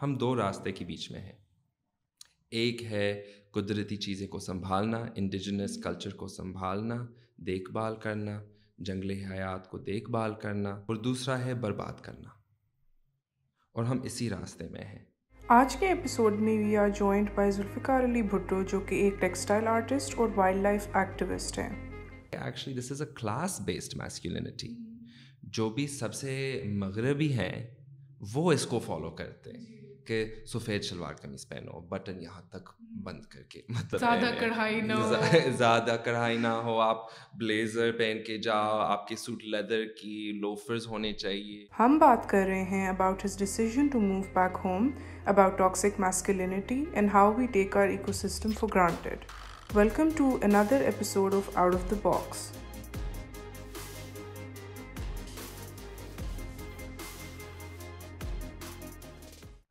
हम दो रास्ते के बीच में हैं। एक है कुदरती चीज़ें को संभालना इंडिजिनस कल्चर को संभालना देखभाल करना जंगली हयात को देखभाल करना और दूसरा है बर्बाद करना। और हम इसी रास्ते में हैं। आज के एपिसोड में we are joined by Zulfikar Ali Bhutto जो कि एक टेक्सटाइल आर्टिस्ट और वाइल्ड लाइफ एक्टिविस्ट हैं। Actually this is a class based masculinity जो भी सबसे मगरबी हैं वो इसको फॉलो करते हैं। कि सफ़ेद शलवार कमीज पहनो बटन यहाँ तक बंद करके मतलब ज़्यादा कढ़ाई ना हो। ज़्यादा कढ़ाई ना हो आप ब्लेज़र पहन के जाओ आपके सूट लेदर की लोफर्स होने चाहिए। हम बात कर रहे हैं about his decision to move back home about toxic masculinity and how we take our ecosystem for granted welcome to another episode of out of the box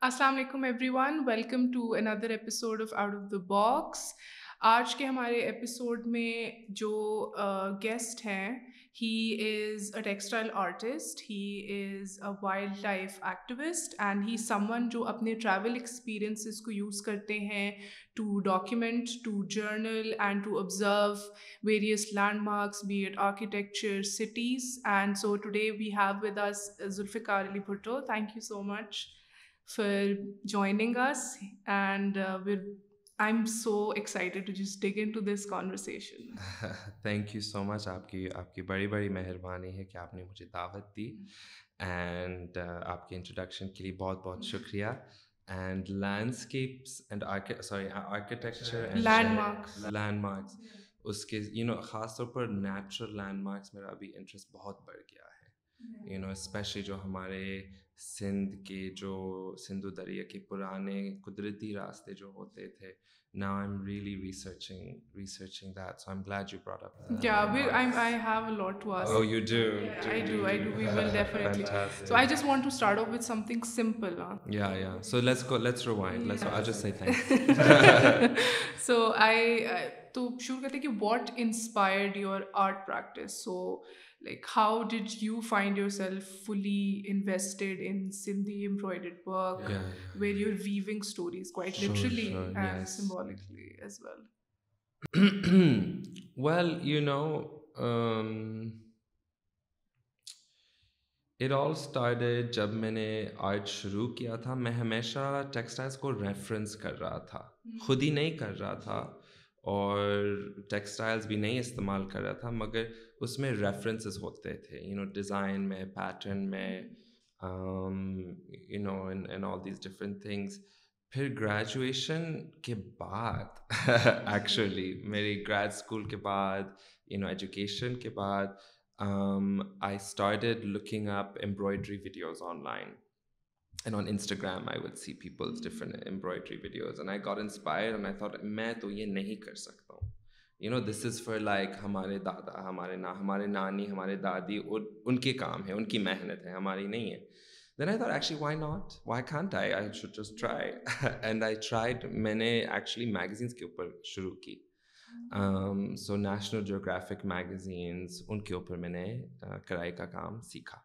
अस्सलाम वालेकुम everyone welcome to another episode of out of the box आज के हमारे episode में जो guest हैं he is a textile artist he is a wildlife activist and he someone जो अपने ट्रैवल एक्सपीरियंसेस को यूज़ करते हैं to document to journal and to observe various landmarks be it architecture cities and so today we have with us Zulfikar Ali Bhutto thank you so much for joining us. And uh, we're I'm so excited to just dig into this conversation. Thank you so much. आपकी आपकी बड़ी बड़ी मेहरबानी है कि आपने मुझे दावत दी एंड uh, आपके इंट्रोडक्शन के लिए बहुत बहुत शुक्रिया and landscapes and archi- sorry architecture and landmarks landmarks उसके you know ख़ास तौर पर natural landmarks मेरा अभी interest बहुत बढ़ गया है you know especially जो हमारे सिंध के जो सिंधु दरिया के पुराने कुदरती रास्ते जो होते थे now I'm really researching researching that. So I'm glad you brought up. That. Yeah, we, I'm, I have a lot to ask. Oh, you do. do I do. I do. We will definitely. Fantastic. So I just want to start off with something simple. Huh? Yeah, yeah. So let's go. Let's rewind. Let's. I'll just say thanks. so I. तो शुरू करते कि what inspired your art practice? So like how did you find yourself fully invested in Sindhi embroidered work yeah, yeah. where you're weaving stories quite sure, literally sure, and yes. symbolically as well well you know um, it all started जब मैंने art शुरू किया था मैं हमेशा textiles को reference कर रहा था खुद ही नहीं कर रहा था और टेक्सटाइल्स भी नहीं इस्तेमाल कर रहा था, मगर उसमें रेफरेंसेस होते थे यू नो डिज़ाइन में पैटर्न में you know in all these different things फिर ग्रेजुएशन के बाद एक्चुअली मेरी ग्रेड स्कूल के बाद यू नो एजुकेशन के बाद I started looking up embroidery videos online and on Instagram I would see people's different embroidery videos and I got inspired and I thought मैं तो ये नहीं कर सकता हूँ you know this is for like हमारे दादा हमारे ना हमारे नानी हमारे दादी उन, उनके काम है उनकी मेहनत है हमारी नहीं है then I thought actually why not why can't I I should just try and I tried मैंने actually magazines के ऊपर शुरू की um, so National Geographic magazines उनके ऊपर मैंने uh, कढ़ाई का काम सीखा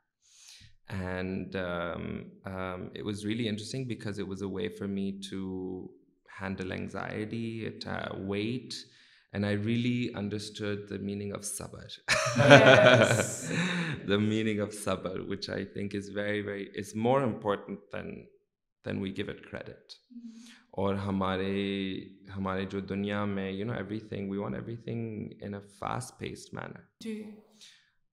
And um, um, it was really interesting because it was a way for me to handle anxiety, uh, weight, and I really understood the meaning of sabr. Yes. the meaning of sabr, which I think is very, very, is more important than than we give it credit. Mm-hmm. Or hamare hamare jo dunya mein, you know, everything we want everything in a fast-paced manner.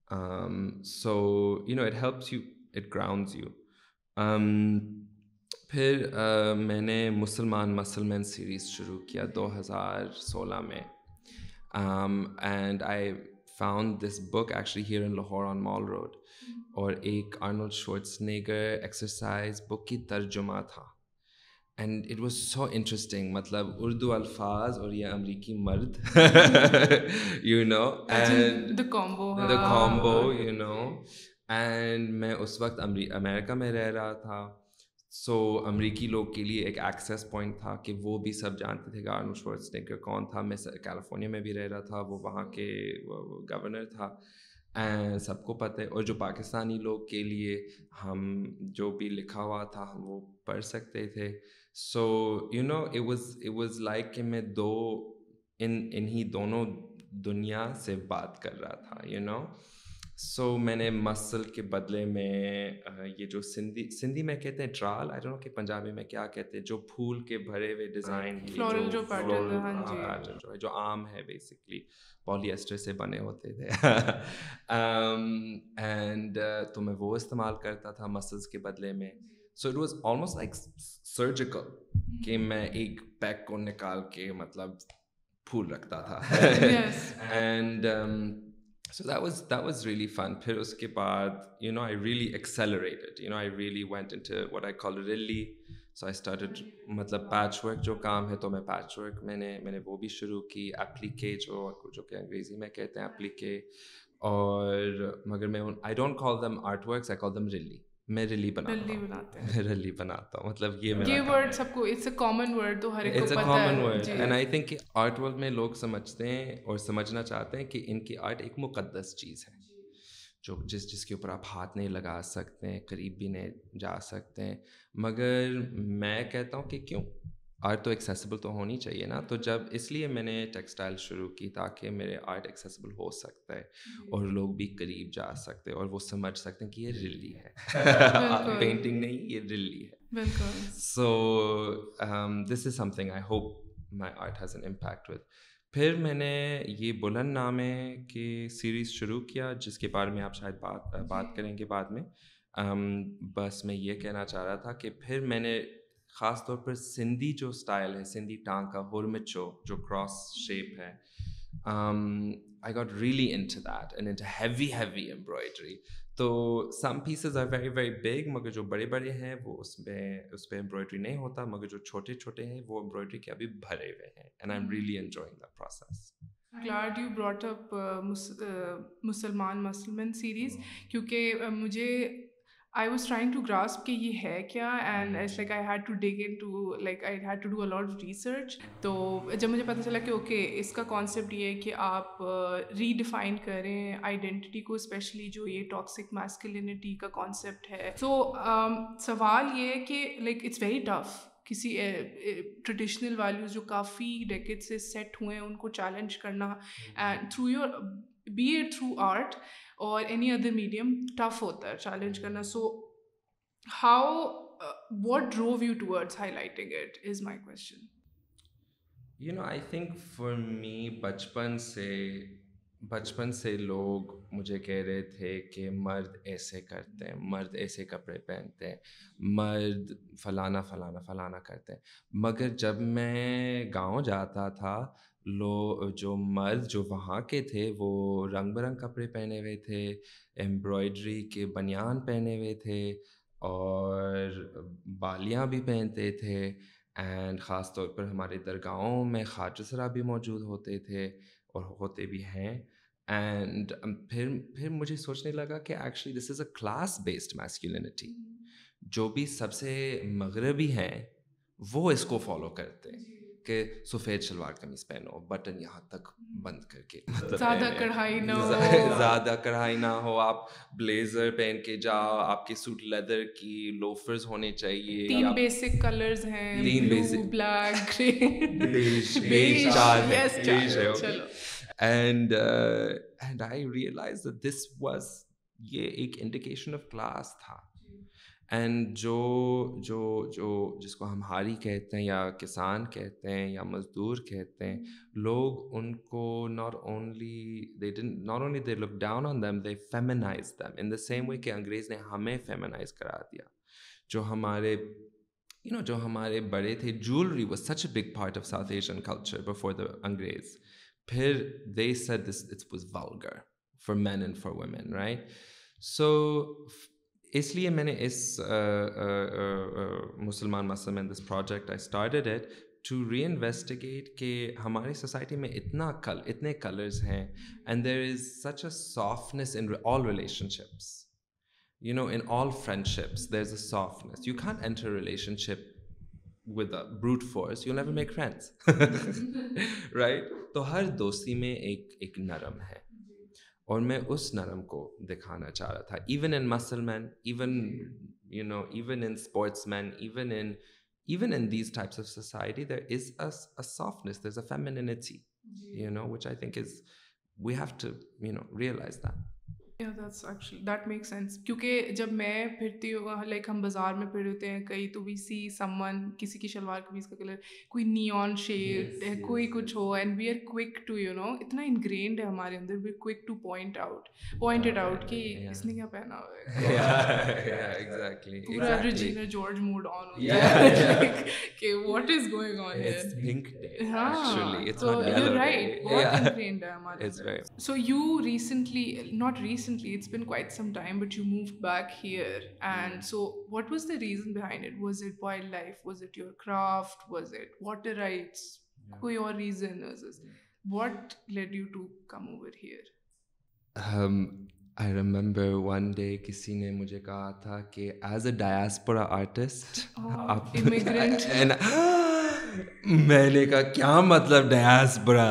Um, so you know, it helps you it grounds you फिर uh, मैंने मुसलमान muscleman series शुरू किया 2016 में। And I found this book actually here in Lahore on Mall Road और एक Arnold Schwarzenegger exercise book की तर्जुमा था। And it was so interesting मतलब उर्दू अल्फाज और ये अमरीकी मर्द you know and the combo you know and मैं उस वक्त अमेरिका में रह रहा था। सो so, अमरीकी लोग के लिए एक एक्सेस पॉइंट था कि वो भी सब जानते थे कि आर्नोल्ड श्वार्ज़नेगर कौन था? मैं कैलिफ़ोर्निया में भी रह रहा था वो वहाँ के गवर्नर था। एंड सबको पता है और जो पाकिस्तानी लोग के लिए हम जो भी लिखा हुआ था वो पढ़ सकते थे। So you know it was it was like कि मैं दो इन इन्हीं दोनों दुनिया से बात कर रहा था you you know know? So so, मैंने मसल के बदले में ये जो सिंधी सिंधी में कहते हैं ट्राल आई डोंट नो कि पंजाबी में क्या कहते हैं जो फूल के भरे हुए डिज़ाइन फ्लोरल जो, पैटर्न हाँ पैटर्न जो. है जो आम है बेसिकली पॉलीएस्टर से बने होते थे। एंड um, uh, तो मैं वो इस्तेमाल करता था मसल्स के बदले में। So it was almost like surgical कि मैं एक पैक को निकाल के मतलब फूल रखता था। And so that was that was really fun फिर उसके बाद you know I really accelerated you know I really went into what I call really so I started मतलब patchwork जो काम है तो मैं patchwork मैंने मैंने वो भी शुरू की applique जो जो कि अंग्रेजी में कहते हैं applique और मगर मैं I don't call them artworks I call them really मैं रली बनाता हूँ। बनाते हैं। रिली बनाता हूँ। मतलब ये ये वर्ड सबको इट्स अ कॉमन वर्ड तो हर एक को पता है। It's a common word and I think art world में लोग समझते हैं और समझना चाहते हैं कि इनकी आर्ट एक मुकद्दस चीज़ है। जो जिस जिसके ऊपर आप हाथ नहीं लगा सकते हैं करीब भी नहीं जा सकते हैं। मगर मैं कहता हूँ कि क्यों? आर्ट तो एक्सेसिबल तो होनी चाहिए ना तो जब इसलिए मैंने टेक्सटाइल शुरू की ताकि मेरे आर्ट एक्सेसिबल हो सकता है और लोग भी करीब जा सकते हैं और वो समझ सकते हैं कि ये रिली है। पेंटिंग नहीं ये रिली है। So this is something I hope my art has an impact with फिर मैंने ये बुलंद नामे की सीरीज़ शुरू किया जिसके बारे में आप शायद बात बात करेंगे बाद में। Um, बस मैं ये कहना चाह रहा था कि फिर मैंने ख़ास तौर पर सिंधी जो स्टाइल है सिंधी टांका हुरमिचो जो क्रॉस शेप है I got really into that and in heavy heavy embroidery तो some pieces are very very big मगर जो बड़े बड़े हैं वो उसमें उस पर एम्ब्रॉयडरी नहीं होता मगर जो छोटे छोटे हैं वो एम्ब्रॉयडरी के अभी भरे हुए हैं and I am really enjoying the process glad you brought up uh, mus, uh, मुसलमान मसलमन सीरीज़ क्योंकि uh, मुझे I was trying to grasp कि ये है क्या? And it's like I had to dig into like I had to do a lot of research. तो जब मुझे पता चला कि ओके okay, इसका कॉन्सेप्ट ये है कि आप रीडिफाइन uh, करें आइडेंटिटी को स्पेशली जो ये टॉक्सिक मैस्कुलिनिटी का कॉन्सेप्ट है। सो so, um, सवाल ये है कि लाइक इट्स वेरी टफ किसी ट्रेडिशनल uh, वैल्यूज़ जो काफ़ी डेकेट से सेट हुए हैं उनको चैलेंज करना एंड थ्रू योर बी एड थ्रू आर्ट और एनी अदर मीडियम टफ होता है चैलेंज करना. So how what drove you towards highlighting it is my question you know I think for me बचपन से बचपन से लोग मुझे कह रहे थे कि मर्द ऐसे करते हैं, मर्द ऐसे कपड़े पहनते हैं, मर्द फलाना फलाना फलाना करते हैं. मगर जब मैं गाँव जाता था लो जो मर्द जो वहाँ के थे वो रंग बिरंग कपड़े पहने हुए थे एम्ब्रॉयडरी के बनियान पहने हुए थे और बालियाँ भी पहनते थे एंड ख़ास तौर पर हमारे दरगाहों में खाजसरा भी मौजूद होते थे और होते भी हैं एंड फिर फिर मुझे सोचने लगा कि actually this is a class based masculinity जो भी सबसे मगरबी हैं वो इसको फॉलो करते हैं। कि सफ़ेद शलवार कमीज पहनो बटन यहाँ तक बंद करके। मतलब ज़्यादा कढ़ाई ना हो। ज़्यादा कढ़ाई ना हो। आप ब्लेजर पहन के जाओ आपके सूट लेदर की लोफर्स होने चाहिए। तीन बेसिक कलर्स हैं तीन basic black grey beige beige चलो। And and I realise that this was ये एक इंडिकेशन ऑफ़ क्लास था। एंड जो जो जो जिसको हम हारी कहते हैं या किसान कहते हैं या मज़दूर कहते हैं लोग उनको not only they not only they look down on them they feminise them in the same way कि अंग्रेज़ ने हमें फेमिनाइज करा दिया। जो हमारे यू नो जो हमारे बड़े थे jewellery was such a big part of south Asian culture before the अंग्रेज़। फिर they said this it's was vulgar for man and for women right so इसलिए मैंने इस मुसलमान muscle this project I started it to reinvestigate कि हमारी society में इतना कल इतने कलर्स हैं and there is such a softness in all relationships you know in all friendships there's a softness you can't enter a relationship with a brute force you'll never make friends right तो हर दोस्ती में एक एक नरम है और मैं उस नरम को दिखाना चाह रहा था even in muscle man even you know even in sports man even in even in these types of society there is a, a softness there's a femininity you know which i think is we have to you know realize that Yeah, that's actually that makes sense. क्योंकि जब मैं फिरती हूँ like हम बाज़ार में फिर होते हैं कहीं तो वी सी समवन किसी की शलवार कमीज का कलर कोई नियॉन शेड है कोई कुछ हो and we are quick to you know इतना इनग्रेन्ड है हमारे अंदर we quick to point out point it out कि इसने क्या पहना हुआ है? Yeah, yeah exactly पूरा exactly. Regina George mood on हो गया कि what is going on it's so not you're yellow right day. बहुत yeah. है हमारे it's अंदर। very So you recently, not recently, it's been quite some time, but you moved back here. And so, what was the reason behind it? Was it wildlife? Was it your craft? Was it water rights? Koi or reason? Was this- What led you to come over here? Um, I remember one day किसी ने मुझे कहा था कि as a diaspora artist Oh, आप immigrant. and मैंने कहा क्या मतलब डायस्पोरा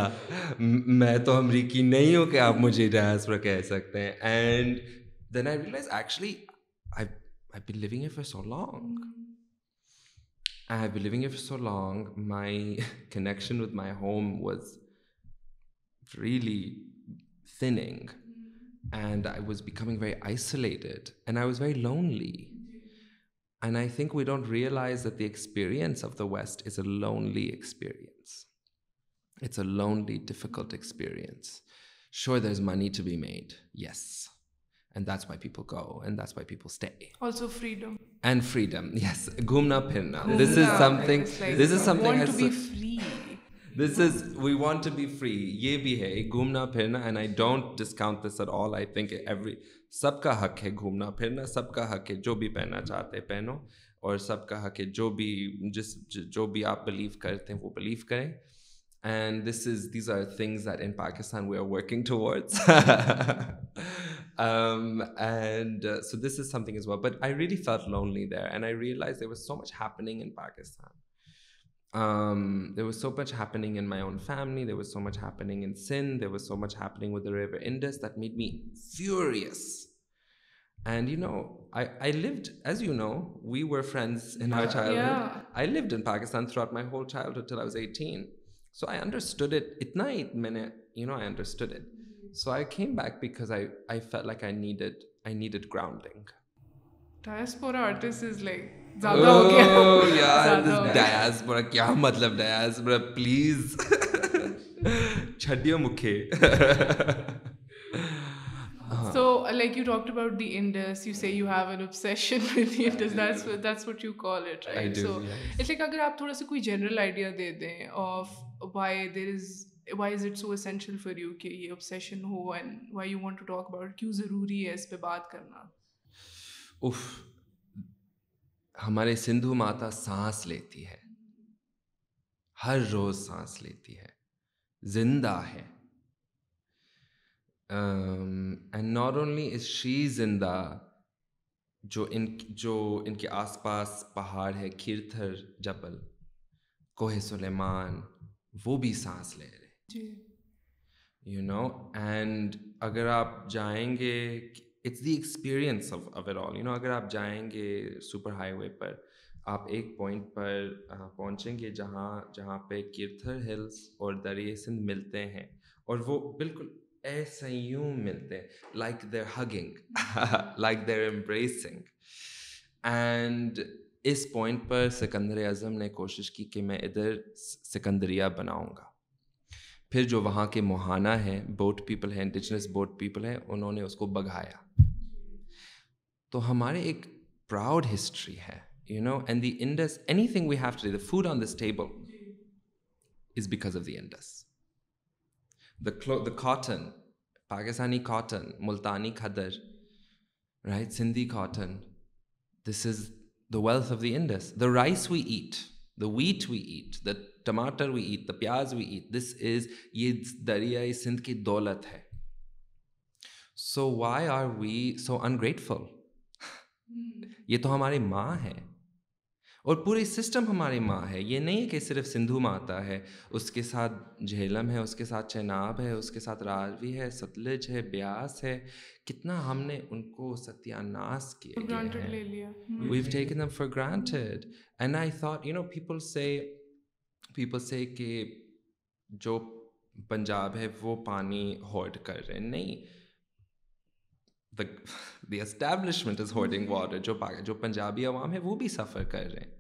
मैं तो अमरीकी नहीं हूँ कि आप मुझे डायस्पोरा कह सकते हैं and then I realise actually I I been living here for so long I have been living here for so long. My connection with my home was really thinning, and I was becoming very isolated, and I was very lonely. And I think we don't realize that the experience of the West is a lonely experience. It's a lonely, difficult experience. Sure, there's money to be made. Yes. And that's why people go, and that's why people stay. Also, freedom. And freedom, yes. Gumna pinna. This is something. Like this is something. Want to be free. This is we want to be free. Ye bihe hai, gumna pinna, and I don't discount this at all. I think every सबका हक है घूमना फिरना सबका हक है जो भी पहनना चाहते हैं पहनो और सबका हक है जो भी जिस ज- जो भी आप believe करते हैं वो believe करें and this is these are things that in Pakistan we are working towards um, and uh, so this is something as well but I really felt lonely there and I realized there was so much happening in Pakistan um, there was so much happening in my own family. There was so much happening in sin. There was so much happening with the river Indus that made me furious. And you know, I, I lived, as you know, we were friends in our childhood. Yeah. I lived in Pakistan throughout my whole childhood till I was 18. So I understood it. Itna hi maine, you know, I understood it. So I came back because I, I felt like I needed I needed grounding. Diaspora artist is like ज़्यादा हो गया Oh यार हो this diaspora क्या मतलब diaspora please छड्डियो मुखे So, uh, like you talked about the Indus, you say you have an obsession with the Indus. That's what that's what you call it, right? I do, So, yes. it's like अगर आप थोड़ा सा कोई general idea दे दें of why there is why is it so essential for you कि ये obsession हो and why you want to talk about it, क्यों ज़रूरी है इस पे बात करना? उफ हमारे सिंधु माता सांस लेती है। हर रोज सांस लेती है। ज़िंदा है। And not only is she ज़िंदा जो इन जो इनके आसपास पहाड़ है खीरथर जबल कोहे सुलेमान वो भी सांस ले रहे यू नो एंड अगर आप जाएँगे it's the experience of of it all. You know, अगर आप जाएँगे सुपर हाईवे पर, आप एक पॉइंट पर पहुँचेंगे जहाँ जहाँ पे किरथर हिल्स और दरिया सिंध मिलते हैं, और वो बिल्कुल ऐसे यूँ मिलते हैं like there hugging like there embracing and इस पॉइंट पर सिकंदर आज़म ने कोशिश की कि मैं इधर सिकंदरिया बनाऊँगा। फिर जो वहाँ के मोहाना हैं बोट पीपल हैं इंडिजिनस बोट पीपल हैं उन्होंने उसको बघाया तो हमारे एक प्राउड हिस्ट्री है you know and the Indus anything we have to the food on this table because of the Indus. The, clo- the cotton, Pakistani cotton, Multani khadar, right? Sindhi cotton. This is the wealth of the Indus. The rice we eat, the wheat we eat, the tamatar we eat pyaz we eat this is ये दरियाई सिंध की दौलत है। So why are we so ungrateful ये तो हमारी माँ है। और पूरी सिस्टम हमारी माँ है। ये नहीं है कि सिर्फ़ सिंधु माता है। उसके साथ झेलम है उसके साथ चेनाब है उसके साथ रावी है सतलज है ब्यास है। कितना हमने उनको सत्यानाश किया we taken them for granted and I thought you know people say people say कि जो पंजाब है वो पानी होर्ड कर रहे हैं। नहीं। दस्टैब्लिशमेंट इज़ होर्डिंग वाटर जो पा जो पंजाबी आवाम है वो भी सफ़र कर रहे हैं।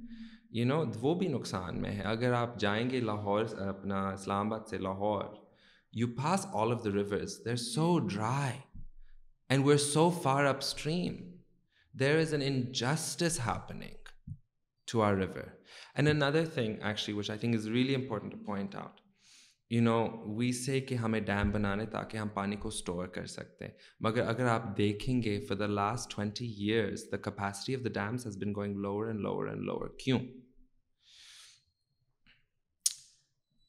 यू you नो know, वो भी नुकसान में है। अगर आप जाएँगे लाहौर अपना इस्लामाबाद से Lahore you pass all of the rivers there so dry and way so far upstream there is an injustice happening to our river and another thing actually which i think is really important to point out you know we say कि हमें dam बनाने ताकि हम पानी को store कर सकते हैं मगर अगर आप देखेंगे for the last twenty years the capacity of the dams has been going lower and lower and lower क्यों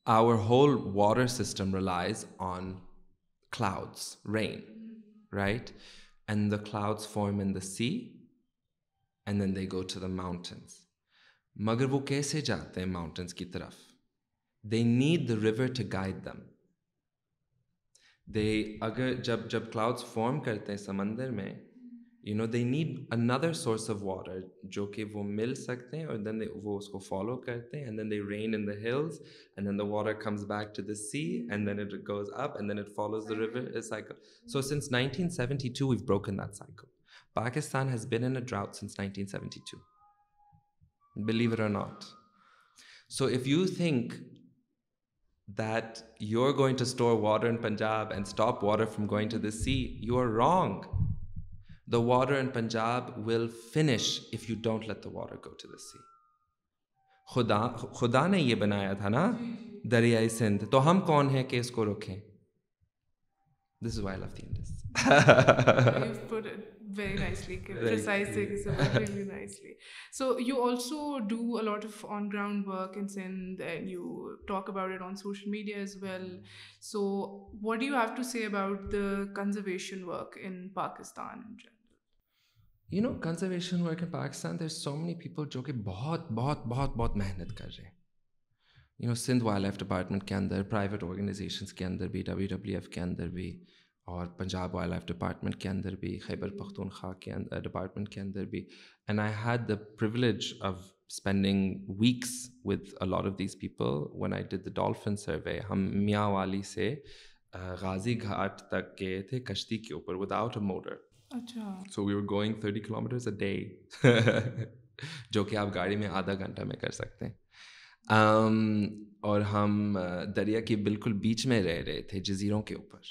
our whole water system relies on clouds, rain, right? And the clouds form in the sea and then they go to the mountains. मगर वो कैसे जाते हैं mountains की तरफ they need the river to guide them they agar jab jab clouds form karte hain samandar mein you know they need another source of water jo ki wo mil sakte hain aur then they wo usko follow karte hain and then they rain in the hills and then the water comes back to the sea and then it goes up and then it follows the river a cycle so since 1972 we've broken that cycle pakistan has been in a drought since 1972 believe it or not so if you think that you're going to store water in Punjab and stop water from going to the sea, you are wrong. The water in Punjab will finish if you don't let the water go to the sea. खुदा खुदा ने ये बनाया था ना दरियाई सिंध तो हम कौन हैं कि इसको रोकें This is why I love the Indus. You've put it very nicely, precisely, really nicely. So you also do a lot of on-ground work in Sindh, and you talk about it on social media as well. So what do you have to say about the conservation work in Pakistan in general? You know, conservation work in Pakistan, there's so many people जो कि बहुत बहुत बहुत बहुत मेहनत कर रहे हैं you know Sindh wild life department के अंदर प्राइवेट ऑर्गेनाइजेशंस के अंदर भी डब्ल्यू डब्ल्यू एफ के अंदर भी और पंजाब वाइल्ड लाइफ डिपार्टमेंट के अंदर भी खैबर पख्तूनख्वा के अंदर डिपार्टमेंट के अंदर भी। And I had the privilege of spending weeks with a lot of these people when I did the dolphin survey हम मियाँ वाली से गाजी घाट तक गए थे कश्ती के ऊपर विदाउट अ मोटर अच्छा। So we were going thirty kilometres a day जो कि आप गाड़ी में आधा घंटा में कर सकते हैं। Um, और हम दरिया के बिल्कुल बीच में रह रहे थे जजीरों के ऊपर।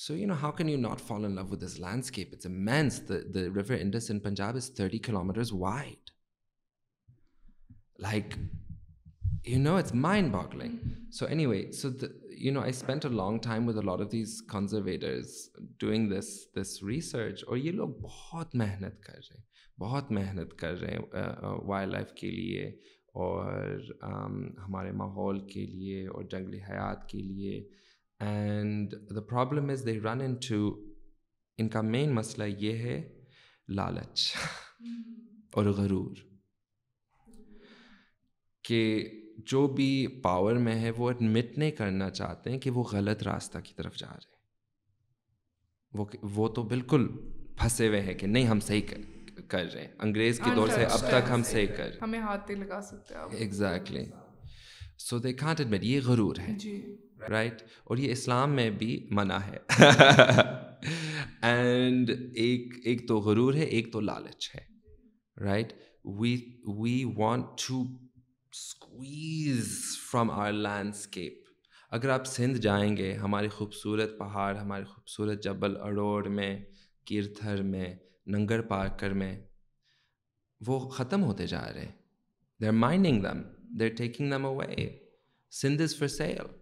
So, you know, how can you not fall in love with this landscape? It's immense. The, the river Indus in Punjab is 30 kilometers wide. Like, you know, it's mind boggling. So, anyway, so, the, you know, I spent a long time with a lot of these conservators doing this, this research. और ये लोग बहुत मेहनत कर रहे हैं बहुत मेहनत कर रहे हैं वाइल्ड लाइफ के लिए और um, हमारे माहौल के लिए और जंगली हयात के लिए and the problem is they run into इनका मेन मसला ये है लालच और गरूर। कि जो भी पावर में है वो एडमिट नहीं करना चाहते हैं कि वो गलत रास्ता की तरफ़ जा रहे हैं। वो वो तो बिल्कुल फंसे हुए हैं कि नहीं हम सही कर, कर रहे हैं। अंग्रेज़ के दौर से अब तक हम सही कर हमें हाथ लगा सकते हैं exactly so they can't admit ये गरूर है। जी। Right right? और ये इस्लाम में भी मना है। एंड एक एक तो गरूर है, एक तो लालच है right we we want to squeeze from our landscape अगर आप सिंध जाएँगे, हमारे खूबसूरत पहाड़, हमारे खूबसूरत जबल अड़ोड़ में कीर्थर में, नंगर पार्कर में, वो ख़त्म होते जा रहे हैं। They are minding them they are taking them away Sindh is for sale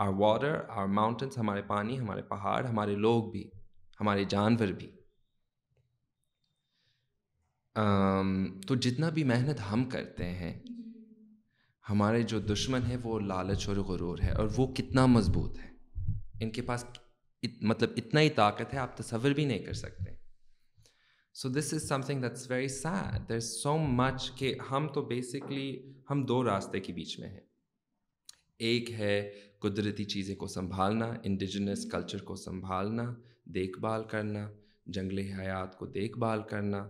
our water our mountains हमारे पानी हमारे पहाड़ हमारे लोग भी हमारे जानवर भी। um, तो जितना भी मेहनत हम करते हैं हमारे जो दुश्मन है वो लालच और गुरूर है और वो कितना मज़बूत है। इनके पास इत, मतलब इतना ही ताकत है आप तस्वर भी नहीं कर सकते। So this is something that's very sad there so much कि हम तो बेसिकली हम दो रास्ते के बीच में हैं। एक है कुदरती चीज़ें को संभालना इंडिजिनस कल्चर को संभालना देखभाल करना जंगली हयात को देखभाल करना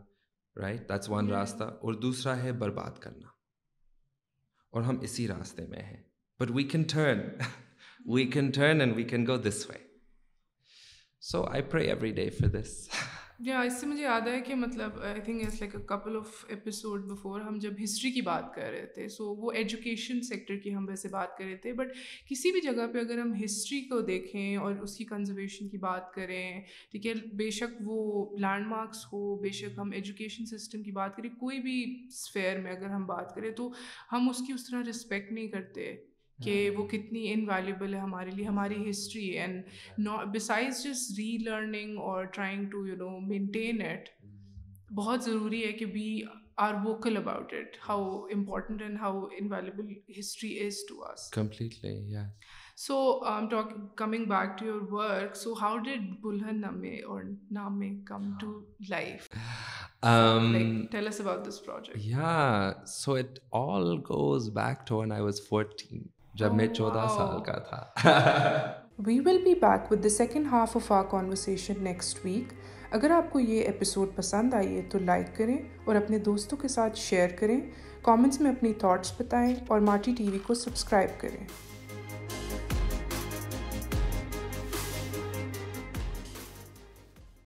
राइट दैट्स वन रास्ता। और दूसरा है बर्बाद करना। और हम इसी रास्ते में हैं। But we can turn we can turn and we can go this way so I pray every day for this या इससे मुझे याद है कि मतलब I think it's like a couple of episode before हम जब हिस्ट्री की बात कर रहे थे सो वो एजुकेशन सेक्टर की हम वैसे बात कर रहे थे बट किसी भी जगह पे अगर हम हिस्ट्री को देखें और उसकी कंजर्वेशन की बात करें, ठीक है, बेशक वो लैंडमार्क्स हो, बेशक हम एजुकेशन सिस्टम की बात करें, कोई भी स्फेयर में अगर हम बात करें तो हम उसकी उस तरह रिस्पेक्ट नहीं करते। कि वो कितनी इनवैल्यूबल है हमारे लिए हमारी history and not besides just relearning और trying to you know maintain it बहुत ज़रूरी है कि we are vocal about it how important and how invaluable history is to us completely yeah So, um, talk, coming back to your work, so how did Bulhan Name or Name come to life? um Like, tell us about this project. yeah so it all goes back to when i was 14 जब मैं Oh, चौदह साल का था। We will be back with the second half of our conversation next week अगर आपको ये episode पसंद आई है तो लाइक करें और अपने दोस्तों के साथ शेयर करें। कमेंट्स में अपनी थॉट्स बताएँ और माटी टीवी को सब्सक्राइब करें।